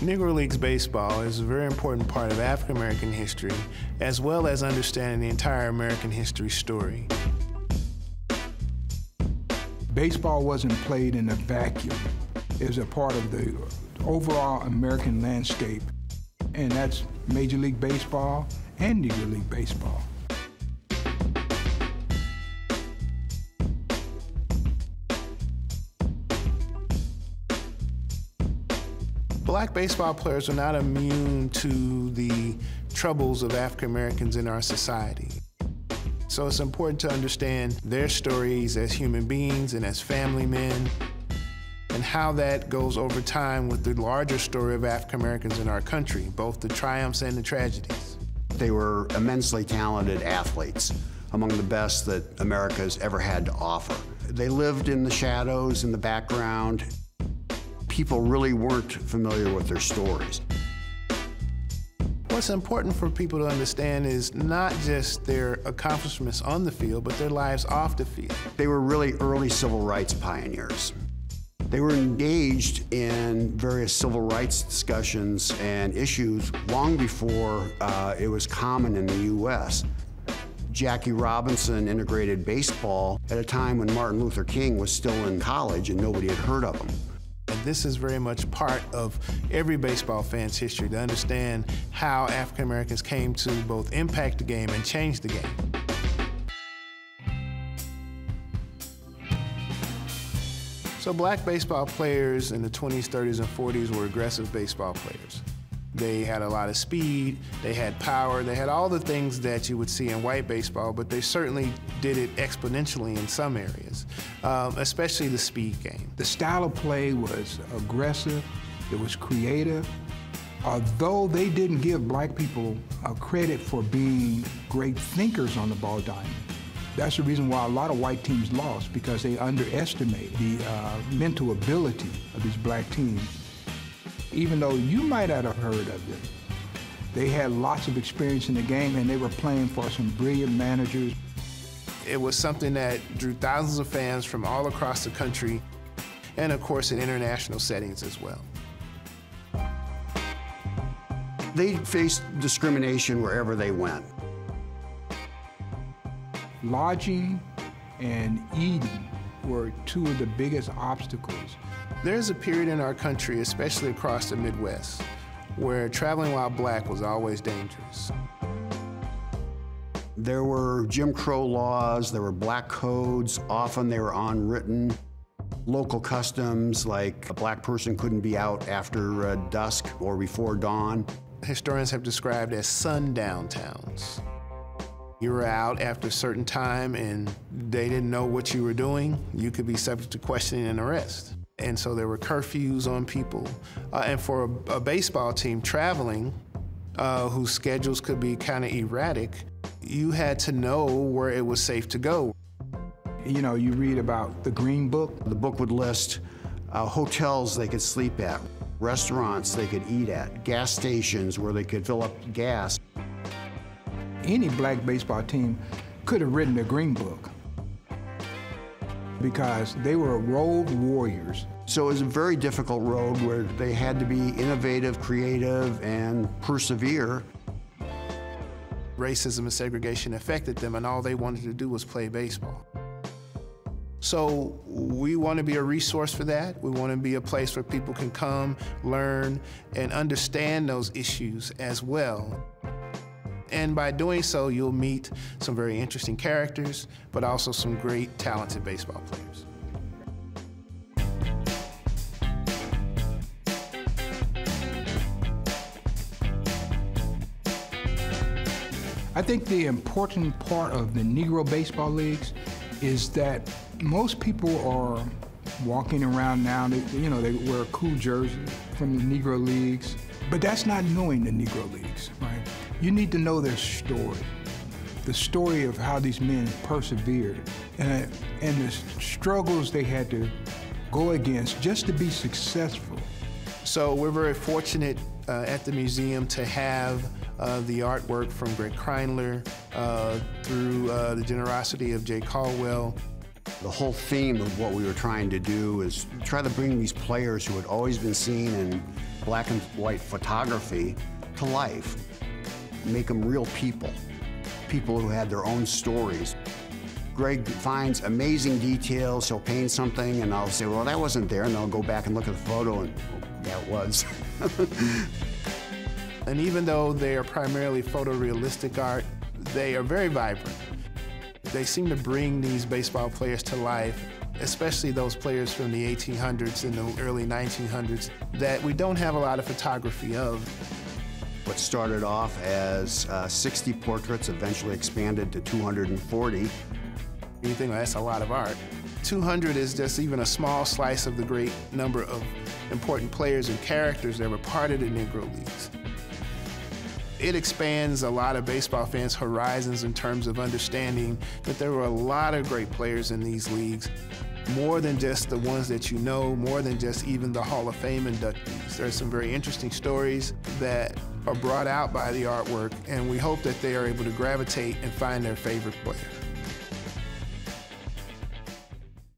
Negro Leagues baseball is a very important part of African American history, as well as understanding the entire American history story. Baseball wasn't played in a vacuum. It was a part of the overall American landscape, and that's Major League Baseball and Negro League Baseball. Black baseball players are not immune to the troubles of African Americans in our society. So it's important to understand their stories as human beings and as family men, and how that goes over time with the larger story of African Americans in our country, both the triumphs and the tragedies. They were immensely talented athletes, among the best that America has ever had to offer. They lived in the shadows, in the background, people really weren't familiar with their stories. What's important for people to understand is not just their accomplishments on the field, but their lives off the field. They were really early civil rights pioneers. They were engaged in various civil rights discussions and issues long before uh, it was common in the U.S. Jackie Robinson integrated baseball at a time when Martin Luther King was still in college and nobody had heard of him. This is very much part of every baseball fan's history to understand how African Americans came to both impact the game and change the game. So black baseball players in the 20s, 30s, and 40s were aggressive baseball players. They had a lot of speed, they had power, they had all the things that you would see in white baseball, but they certainly did it exponentially in some areas, um, especially the speed game. The style of play was aggressive, it was creative. Although they didn't give black people uh, credit for being great thinkers on the ball diamond, that's the reason why a lot of white teams lost because they underestimate the uh, mental ability of these black teams even though you might not have heard of them. They had lots of experience in the game and they were playing for some brilliant managers. It was something that drew thousands of fans from all across the country and of course in international settings as well. They faced discrimination wherever they went. Lodging and eating were two of the biggest obstacles there's a period in our country, especially across the Midwest, where traveling while black was always dangerous. There were Jim Crow laws, there were black codes, often they were unwritten. Local customs, like a black person couldn't be out after uh, dusk or before dawn. Historians have described as sundown towns. You were out after a certain time and they didn't know what you were doing, you could be subject to questioning and arrest and so there were curfews on people. Uh, and for a, a, baseball team traveling, uh, whose schedules could be kind of erratic, you had to know where it was safe to go. You know, you read about the Green Book. The book would list uh, hotels they could sleep at, restaurants they could eat at, gas stations where they could fill up gas. Any black baseball team could have written the Green Book because they were road warriors. So it was a very difficult road where they had to be innovative, creative, and persevere. Racism and segregation affected them, and all they wanted to do was play baseball. So we want to be a resource for that. We want to be a place where people can come, learn, and understand those issues as well. And by doing so, you'll meet some very interesting characters, but also some great, talented baseball players. I think the important part of the Negro Baseball Leagues is that most people are walking around now, they, you know, they wear a cool jersey from the Negro Leagues, but that's not knowing the Negro Leagues, right? You need to know their story, the story of how these men persevered and, and the struggles they had to go against just to be successful. So we're very fortunate uh, at the museum to have uh, the artwork from Graig Kreindler uh, through uh, the generosity of Jay Caldwell. The whole theme of what we were trying to do is try to bring these players who had always been seen in black and white photography to life, make them real people, people who had their own stories. Graig finds amazing details. He'll paint something, and I'll say, Well, that wasn't there. And I'll go back and look at the photo, and that was. and even though they are primarily photorealistic art, they are very vibrant. They seem to bring these baseball players to life, especially those players from the 1800s and the early 1900s that we don't have a lot of photography of. What started off as uh, 60 portraits eventually expanded to 240. You think that's a lot of art. 200 is just even a small slice of the great number of important players and characters that were part of the Negro Leagues. It expands a lot of baseball fans' horizons in terms of understanding that there were a lot of great players in these leagues, more than just the ones that you know, more than just even the Hall of Fame inductees. There are some very interesting stories that are brought out by the artwork, and we hope that they are able to gravitate and find their favorite player.